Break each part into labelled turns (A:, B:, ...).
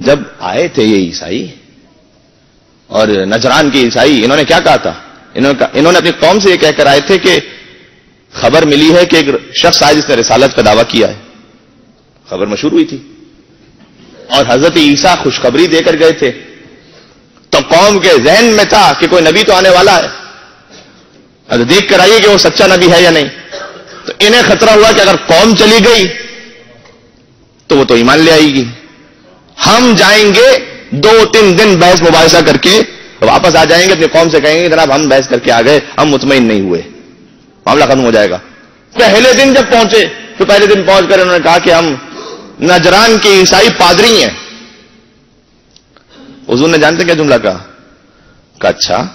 A: جب آئے تھے یہ عیسائی اور نجران کے عیسائی، انہوں نے کیا کہا تھا؟ انہوں نے اپنی قوم سے یہ کہہ کر آئے تھے کہ خبر ملی ہے کہ ایک شخص آئے جس نے رسالت کا دعویٰ کیا ہے۔ خبر مشہور ہوئی تھی۔ اور حضرت عیسیٰ خوشخبری دے کر گئے تھے۔ تو قوم کے ذہن میں تھا کہ کوئی نبی تو آنے والا ہے۔ دیکھ کر آئیے کہ وہ سچا نبی ہے یا نہیں۔ تو انہیں خطرہ ہوا کہ اگر قوم چلی گئی تو وہ تو ایمان لے آئے گی۔ ہم جائیں گے دو تین دن بحث مباحثہ کر کے واپس آ جائیں گے، اپنی قوم سے کہیں گے، جناب ہم بحث کر کے آ گئے، ہم مطمئن نہیں ہوئے۔ معاملہ ختم ہو جائے گا۔ پہلے دن جب پہنچے، تو پہلے دن پہنچ کر انہوں نے کہا کہ ہم نجران کے عیسائی پادری ہیں۔ حضور نے جانتے کیا جملہ کہا؟ کہ اچھا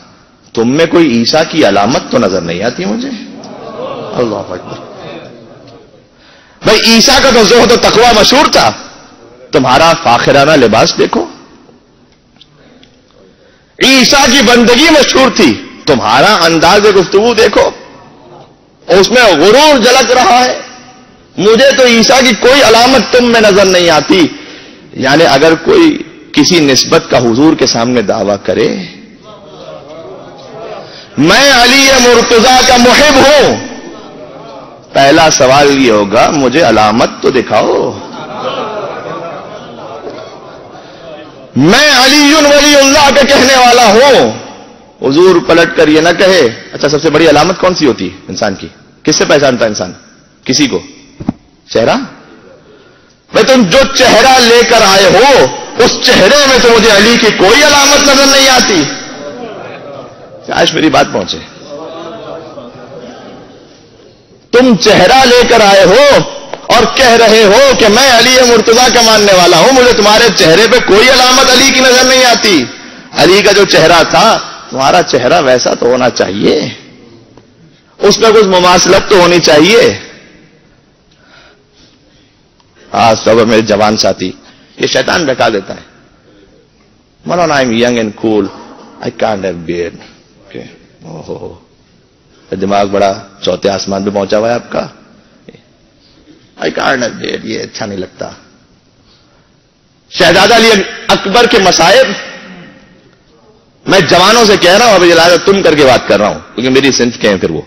A: تم میں کوئی عیسا کی علامت تو نظر نہیں آتی مجھے؟ اللہ اکبر۔ بھائی عیسا کا تو زہد و تقوی مشہور تھا۔ تمہارا فاخرانہ لباس دیکھو۔ عیسا کی بندگی مشہور تھی، تمہارا انداز گفتگو دیکھو۔ اس میں غرور جلک رہا ہے۔ مجھے تو عیسا کی کوئی علامت تم میں نظر نہیں آتی۔ یعنی اگر کوئی کسی نسبت کا حضور کے سامنے دعویٰ کرے۔ میں علی مرتضی کا محب ہوں۔ پہلا سوال یہ ہوگا، مجھے علامت تو دکھاؤ۔ میں علی ولی اللہ کا کہنے والا ہوں۔ حضور پلٹ کر یہ نہ کہے۔ اچھا سب سے بڑی علامت کون سی ہوتی ہے انسان کی؟ کس سے پہچانتا انسان؟ کسی کو؟ چہرہ؟ بھائی تم جو چہرہ لے کر آئے ہو، اس چہرے میں تو مجھے علی کی کوئی علامت نظر نہیں آتی۔ آج میری بات پہنچے۔ تم چہرہ لے کر آئے ہو اور کہہ رہے ہو کہ میں علی مرتضی کا ماننے والا ہوں، مجھے تمہارے چہرے پہ کوئی علامت علی کی نظر نہیں آتی۔ علی کا جو چہرہ تھا، تمہارا چہرہ ویسا تو ہونا چاہیے۔ اس میں کچھ مماثلت تو ہونی چاہیے۔ آج سب میرے جوان ساتھی، یہ شیطان بہکا دیتا ہے۔ مولانا I am young and cool I can't have beer دماغ بڑا چوتھے آسمان پہ پہنچا ہوا ہے آپ کا۔ آئی یہ اچھا نہیں لگتا۔ شہزادہ علی اکبر کے مسائب میں جوانوں سے کہہ رہا ہوں ابھی لہٰذا تم کر کے بات کر رہا ہوں، کیونکہ میری سنف کے ہیں پھر وہ۔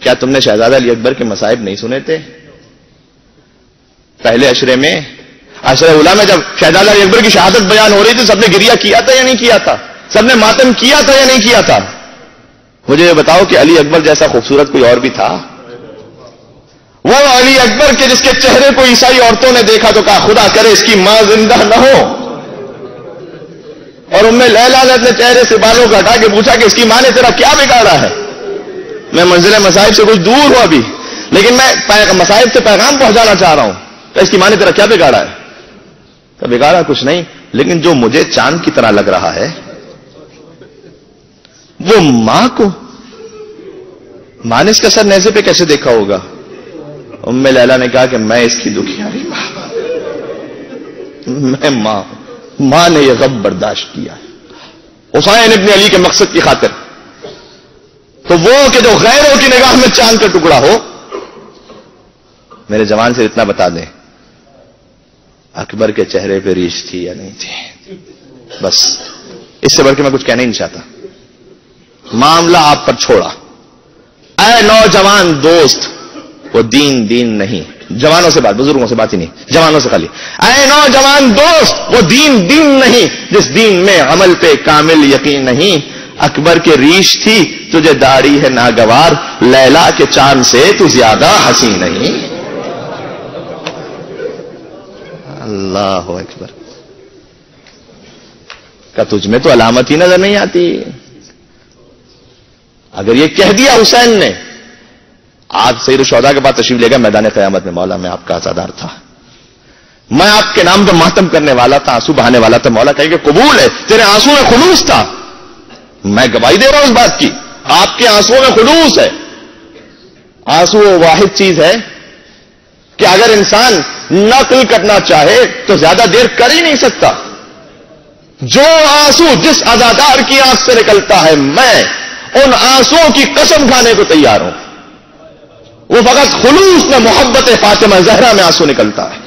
A: کیا تم نے شہزادہ علی اکبر کے مسائب نہیں سنے تھے؟ پہلے اشرے میں اشرے اولا میں جب شہزادہ علی اکبر کی شہادت بیان ہو رہی تھی، سب نے گریا کیا تھا یا نہیں کیا تھا؟ سب نے ماتم کیا تھا یا نہیں کیا تھا؟ مجھے یہ بتاؤ کہ علی اکبر جیسا خوبصورت کوئی اور بھی تھا؟ علی اکبر کے جس کے چہرے کو عیسائی عورتوں نے دیکھا تو کہا خدا کرے اس کی ماں زندہ نہ ہو۔ اور ان میں لہلا نے اپنے چہرے سے بالوں کو ہٹا کے پوچھا کہ اس کی ماں نے تیرا کیا بگاڑا ہے؟ میں منزل مسائب سے کچھ دور ہوں ابھی لیکن میں مسائب سے پیغام پہنچانا چاہ رہا ہوں۔ تو اس کی ماں نے تیرا کیا بگاڑا ہے؟ تو بگاڑا کچھ نہیں، لیکن جو مجھے چاند کی طرح لگ رہا ہے، وہ ماں کو۔ ماں نے اس کا سر نیزے پہ کیسے دیکھا ہوگا؟ ام لیلا نے کہا کہ میں اس کی دکھیاری ماں میں ماں ماں نے یہ غب برداشت کیا حسین ابن علی کے مقصد کی خاطر۔ تو وہ کہ جو غیروں کی نگاہ میں چاند کا ٹکڑا ہو، میرے جوان سے اتنا بتا دیں۔ اکبر کے چہرے پہ ریچھ تھی یا نہیں تھی؟ بس۔ اس سے بڑھ کے میں کچھ کہنا ہی نہیں چاہتا۔ معاملہ آپ پر چھوڑا۔ اے نوجوان دوست وہ دین دین نہیں جوانوں سے بات بزرگوں سے بات ہی نہیں جوانوں سے خالی اے نوجوان دوست وہ دین دین نہیں جس دین میں عمل پہ کامل یقین نہیں اکبر کے ریش تھی تجھے داڑھی ہے ناگوار لیلا کے چاند سے تو زیادہ ہنسی نہیں اللہ اکبر کا تجھ میں تو علامت ہی نظر نہیں آتی اگر یہ کہہ دیا حسین نے آج سیر شودا کے بعد تشریف لے گا میدان قیامت میں، مولا میں آپ کا آزادار تھا۔ میں آپ کے نام پہ ماتم کرنے والا تھا، آنسو بہانے والا تھا، مولا کہیں گے قبول ہے، تیرے آنسو میں خلوص تھا۔ میں گواہی دے رہا ہوں اس بات کی، آپ کے آنسو میں خلوص ہے۔ آنسو واحد چیز ہے کہ اگر انسان نقل کرنا چاہے تو زیادہ دیر کر ہی نہیں سکتا۔ جو آنسو جس ادادار کی آنکھ سے نکلتا ہے، میں ان آنسو کی قسم کھانے کو تیار ہوں۔ وہ فقط خلوص میں محبت فاطمہ زہرا میں آنسو نکلتا ہے۔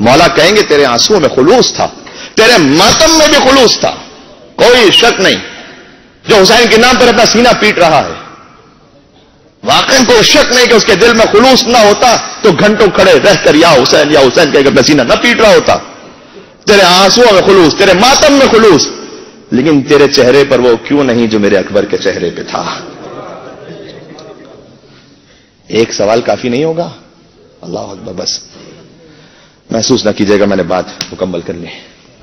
A: مولا کہیں گے تیرے آنسو میں خلوص تھا، تیرے ماتم میں بھی خلوص تھا، کوئی شک نہیں۔ جو حسین کے نام پر اپنا سینہ پیٹ رہا ہے۔ واقعی کوئی شک نہیں کہ اس کے دل میں خلوص نہ ہوتا تو گھنٹوں کھڑے رہ کر یا حسین یا حسین کہہ کر اپنا سینہ نہ پیٹ رہا ہوتا۔ تیرے آنسو میں خلوص، تیرے ماتم میں خلوص۔ لیکن تیرے چہرے پر وہ کیوں نہیں جو میرے اکبر کے چہرے پہ تھا؟ ایک سوال کافی نہیں ہوگا؟ اللہ اکبر، بس۔ محسوس نہ کیجیے گا میں نے بات مکمل کر لی۔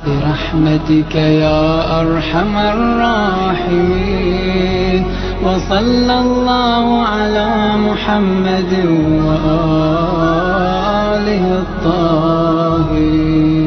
B: برحمتك يا أرحم الراحمين وصلى الله على محمد وآله الطاهرين